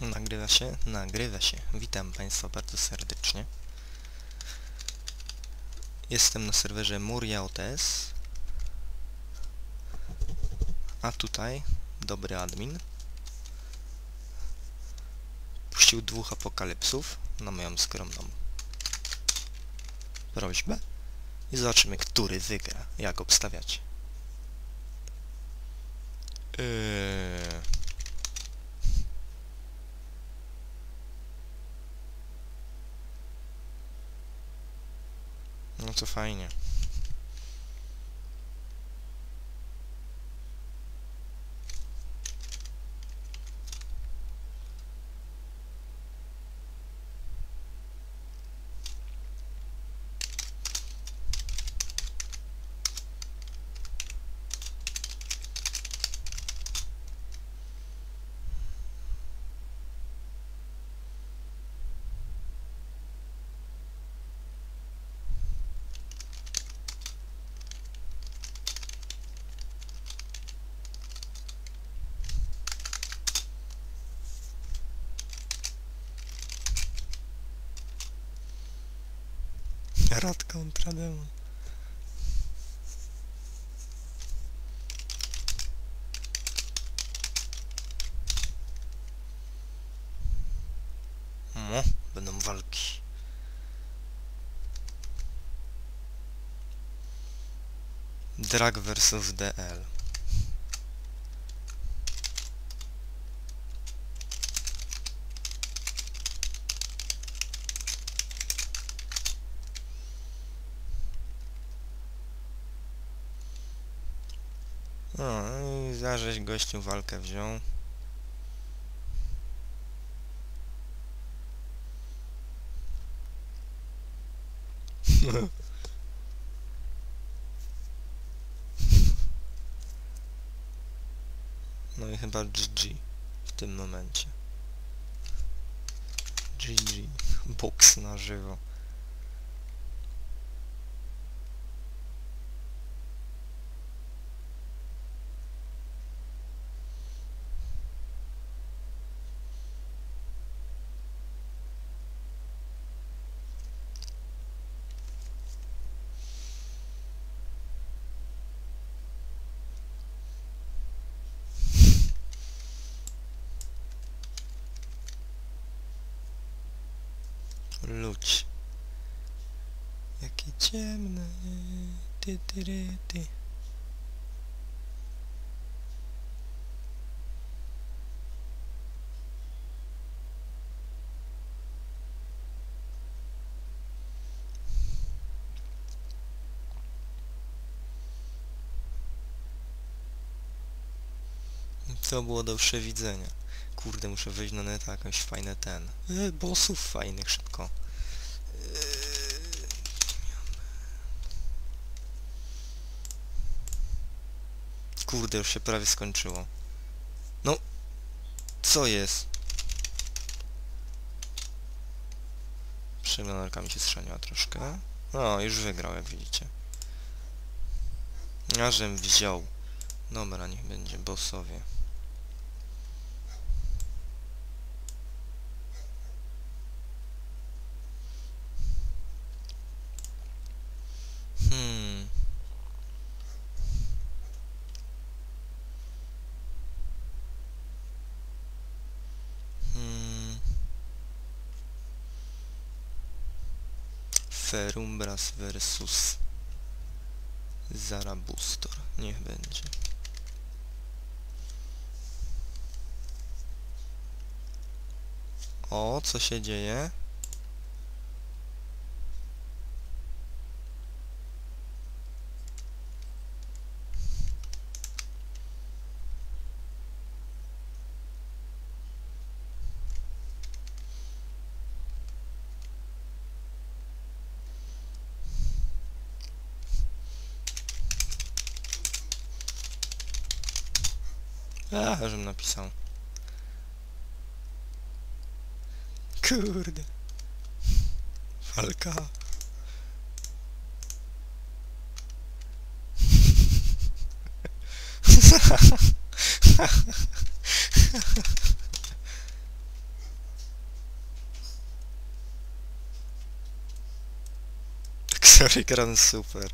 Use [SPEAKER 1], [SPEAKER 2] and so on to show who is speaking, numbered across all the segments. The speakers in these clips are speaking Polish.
[SPEAKER 1] Nagrywa się? Nagrywa się. Witam Państwa bardzo serdecznie. Jestem na serwerze Muria OTS. A tutaj dobry admin puścił dwóch apokalipsów na moją skromną prośbę i zobaczymy, który wygra. Jak obstawiacie? Yy... No to fajnie. Rad kontra demon. No, będą walki. Drag versus DL. No i zażeś gościu walkę wziął. No i chyba GG w tym momencie. GG. Boks na żywo. Ludź. Jakie ciemne. Ty, ty, ry, ty. To było do przewidzenia. Kurde, muszę wejść na neta jakąś fajne ten. E, bossów fajnych szybko. E, Kurde, już się prawie skończyło. No, co jest? Przeglądarka mi się strzeliła troszkę. No, już wygrał, jak widzicie. A żem wziął. Dobra, niech będzie bossowie. Hmm. Hmm. Ferumbras versus Zarabustor. Niech będzie. O, co się dzieje? A, żem napisał. Kurde. Walka. Sorry, gran super.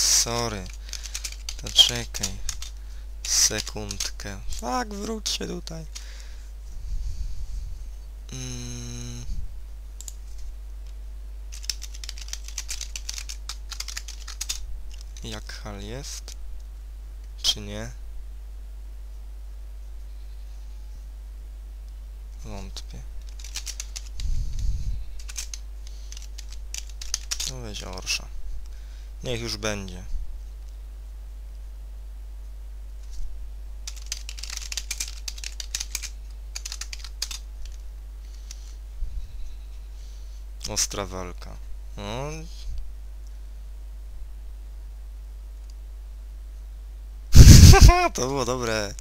[SPEAKER 1] Sorry. To czekaj. Sekundkę. Tak, wróć się tutaj. Mm. Jak hal jest? Czy nie? Wątpię. No weź orsza. Niech już będzie. Ostra walka. No. to było dobre.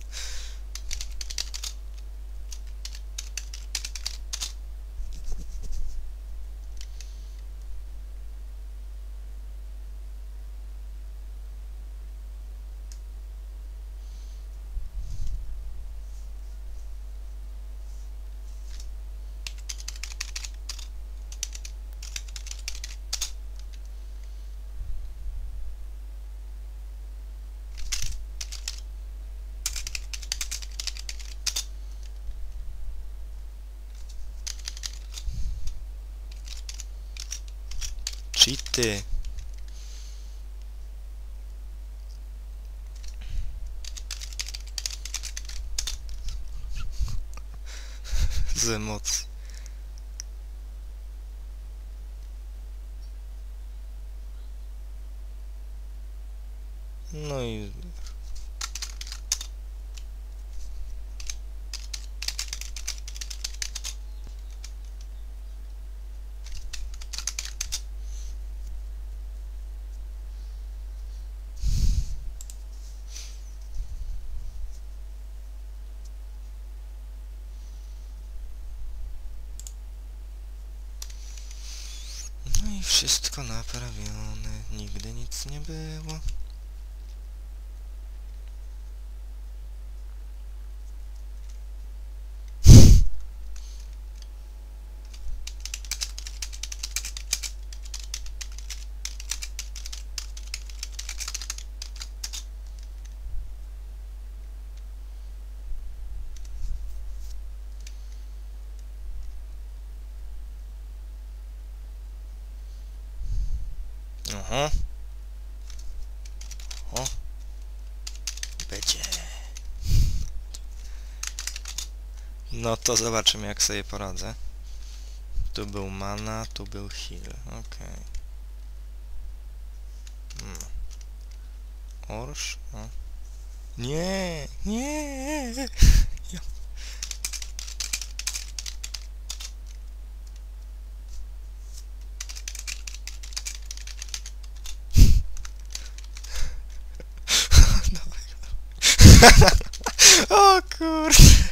[SPEAKER 1] Cheaty. Z emocji. No i... No i wszystko naprawione. Nigdy nic nie było. Aha. O. Będzie. No to zobaczymy jak sobie poradzę. Tu był mana, tu był heal. Okej. Hmm. Orsz? O. Nie, nie. kurde.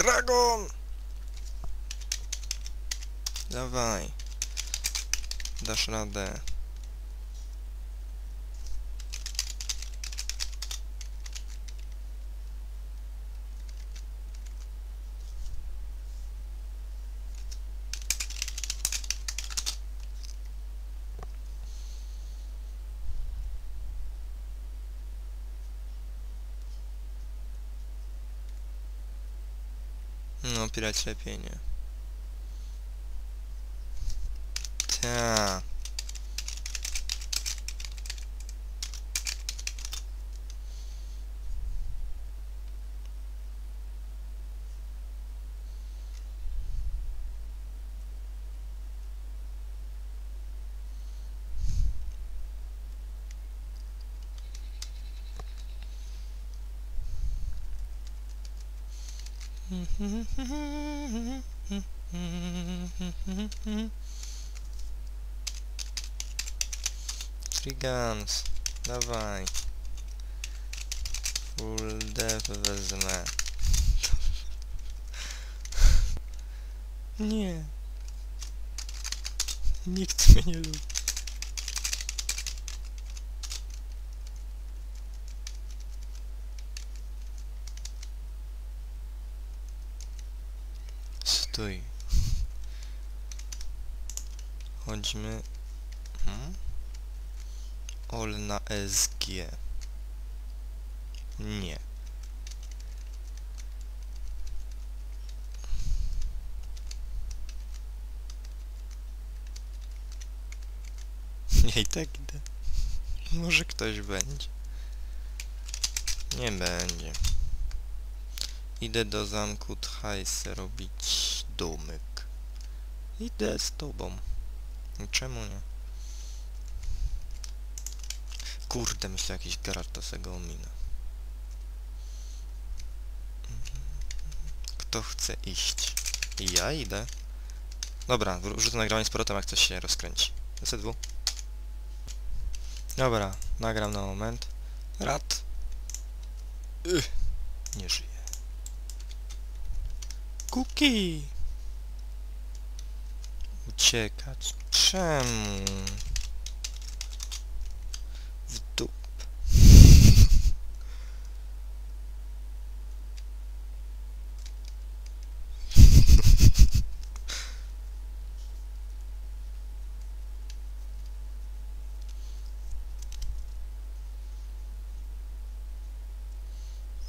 [SPEAKER 1] Dragon! Dawaj. Dasz radę. No, pirać Tá. Mm-hmm. Three guns. Dawaj. Full def wezmę. Nie. Nikt mnie nie lubi. Stój. Chodźmy. Hmm? All na SG. Nie. Nie i tak idę. Może ktoś będzie. Nie będzie. Idę do zamku Tchajs robić domek. Idę z tobą. Czemu nie? Kurde, myślę jakiś garaż to se go ominę. Kto chce iść? Ja idę. Dobra, wrzucę nagranie z powrotem, jak coś się rozkręci. SDW. Dobra, nagram na moment. Rad. Ych, nie żyje. Kuki! Uciekać. Czemu? W dup.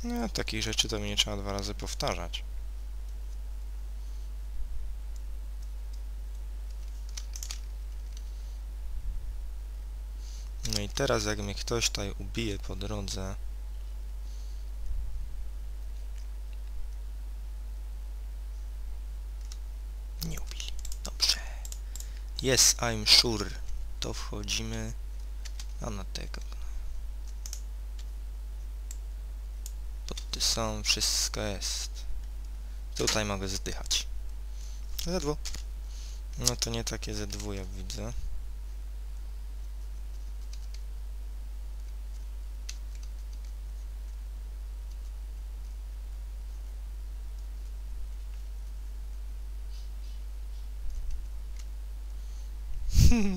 [SPEAKER 1] No, takich rzeczy to mi nie trzeba dwa razy powtarzać. No i teraz jak mnie ktoś tutaj ubije po drodze... Yes, I'm sure. To wchodzimy... A na tego. Są, wszystko jest. Tutaj mogę zdychać. Z2. No to nie takie Z2 jak widzę.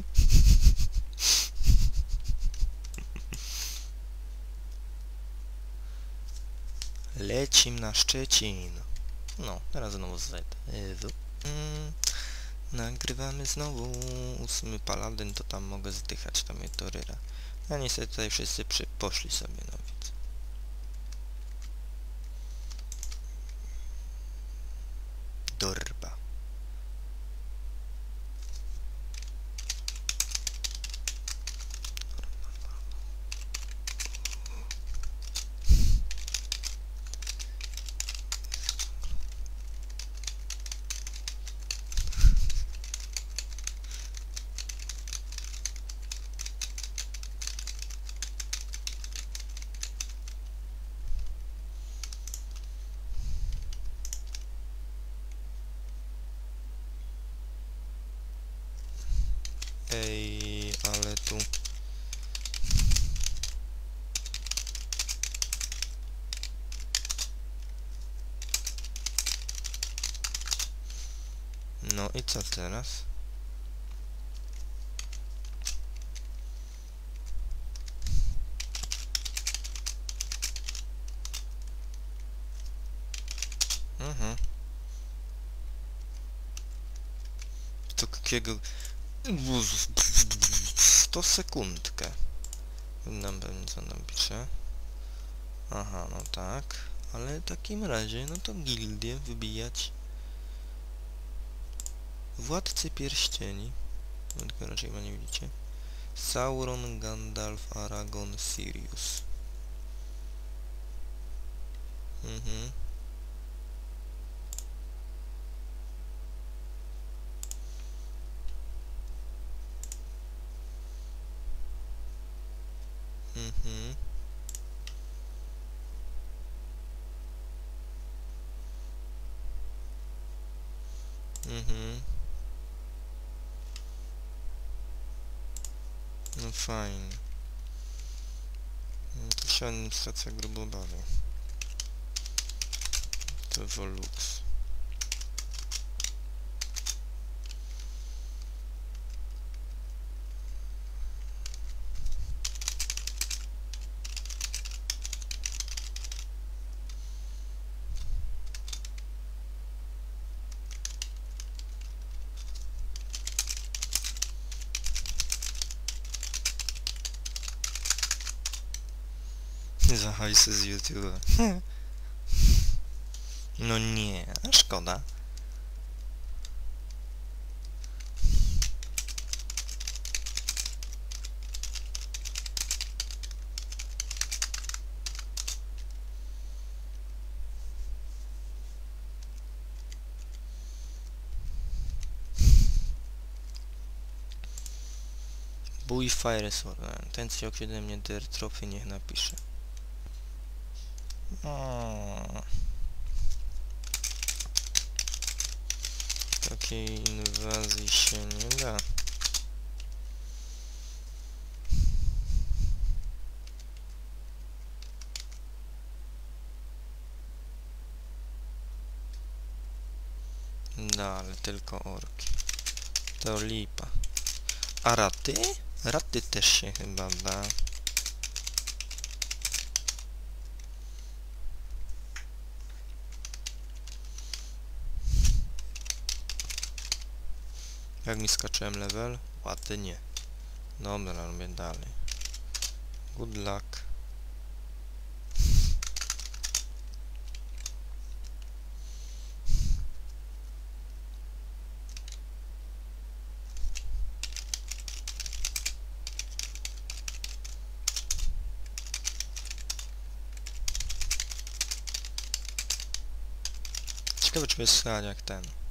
[SPEAKER 1] Lecim na Szczecin. No, teraz znowu Z. Y, Mm, nagrywamy znowu ósmy paladyn, to tam mogę zdychać, tam mnie to ryra. A niestety tutaj wszyscy przy, poszli sobie, no Ej, ale tu... No i co teraz? Mhm. To jakiego... 100 sekundkę. Nam pewnie co nam pisze. Aha, no tak. Ale w takim razie, no to gildię wybijać. Władcy pierścieni. Tylko raczej chyba nie widzicie. Sauron, Gandalf, Aragorn, Sirius. Mhm. Mhm. No fajnie. No To się administracja grubo bawi. To Volux. Hajsy z YouTube'a. No nie, szkoda. Bój Fire Sword. Ten co ode mnie der trofy niech napisze. O. Takiej inwazji się nie da. Da, ale tylko orki. To lipa. A raty? Raty też się chyba da. Jak mi skaczyłem level? Ładnie. Dobra, robię dalej. Good luck. Ciekawe czy jest jak ten.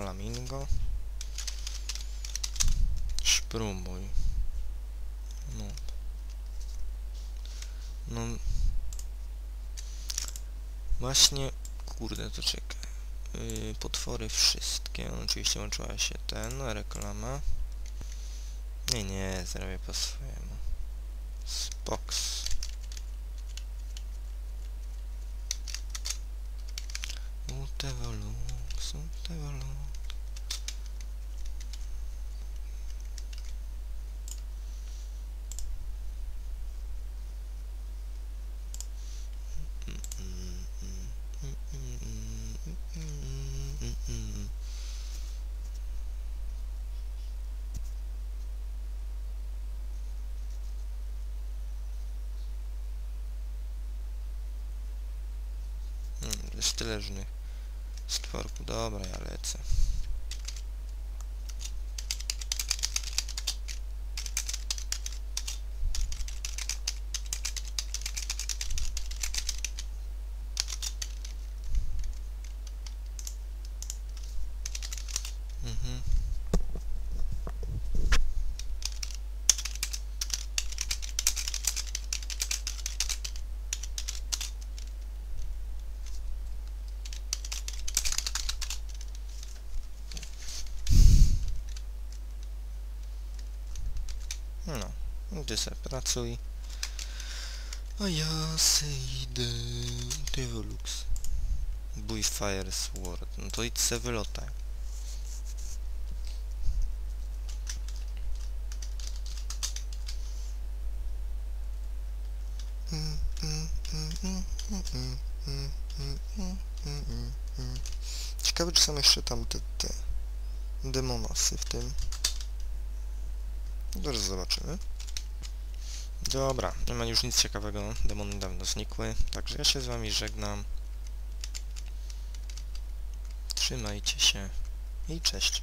[SPEAKER 1] Flamingo. Spróbuj. No. No. Właśnie, kurde, to czekaj. Yy, potwory wszystkie. Oczywiście łączyła się ten, reklama. Nie, nie, zrobię po swojemu. Spox. Jest tyle różnych stworków. Dobra, ja lecę. Mhm. No, ty se pracuj. A ja se idę... Devolux. Bój Fire Sword. No to idź se wylotaj. Ciekawe czy są jeszcze tam te, te demonosy w tym. Zaraz zobaczymy. Dobra, nie ma już nic ciekawego, demony dawno znikły, także ja się z wami żegnam. Trzymajcie się i cześć.